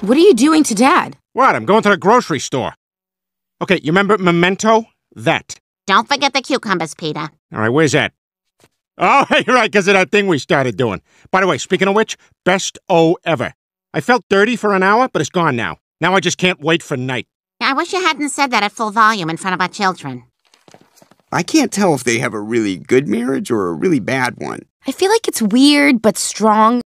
What are you doing to Dad? What? I'm going to the grocery store. Okay, you remember Memento? That. Don't forget the cucumbers, Peter. All right, where's that? Oh, you're right, because of that thing we started doing. By the way, speaking of which, best O ever. I felt dirty for an hour, but it's gone now. Now I just can't wait for night. I wish you hadn't said that at full volume in front of our children. I can't tell if they have a really good marriage or a really bad one. I feel like it's weird but strong.